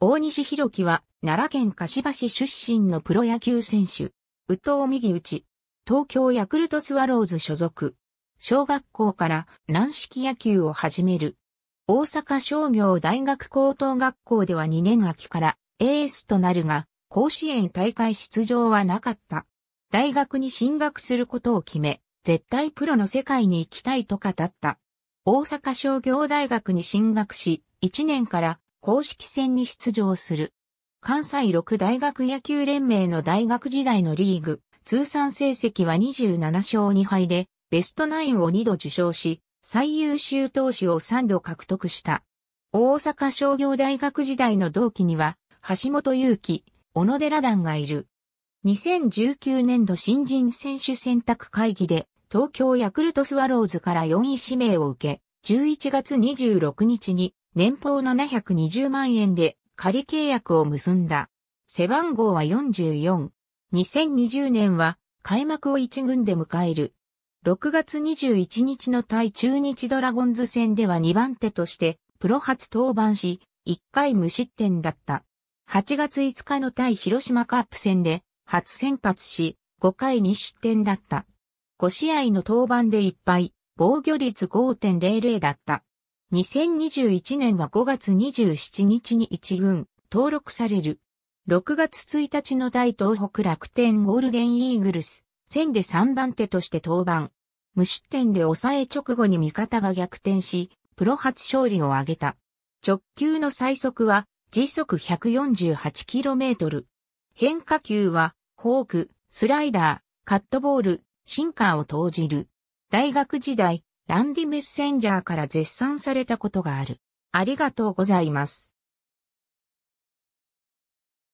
大西博樹は奈良県柏市出身のプロ野球選手。宇藤右打ち。東京ヤクルトスワローズ所属。小学校から軟式野球を始める。大阪商業大学高等学校では2年秋からエースとなるが、甲子園大会出場はなかった。大学に進学することを決め、絶対プロの世界に行きたいと語った。大阪商業大学に進学し、1年から公式戦に出場する。関西6大学野球連盟の大学時代のリーグ、通算成績は27勝2敗で、ベストナインを2度受賞し、最優秀投手を3度獲得した。大阪商業大学時代の同期には、橋本祐希、小野寺団がいる。2019年度新人選手選択会議で、東京ヤクルトスワローズから4位指名を受け、11月26日に年俸720万円で仮契約を結んだ。背番号は44。2020年は開幕を1軍で迎える。6月21日の対中日ドラゴンズ戦では2番手としてプロ初登板し、1回無失点だった。8月5日の対広島カップ戦で初先発し、5回2失点だった。5試合の登板で1敗、防御率5.00だった。2021年は5月27日に1軍登録される。6月1日の大東北楽天ゴールデンイーグルス戦で3番手として登板。無失点で抑え直後に味方が逆転し、プロ初勝利を挙げた。直球の最速は時速 148km。変化球はフォーク、スライダー、カットボール、シンカーを投じる。大学時代、ランディメッセンジャーから絶賛されたことがある。ありがとうございます。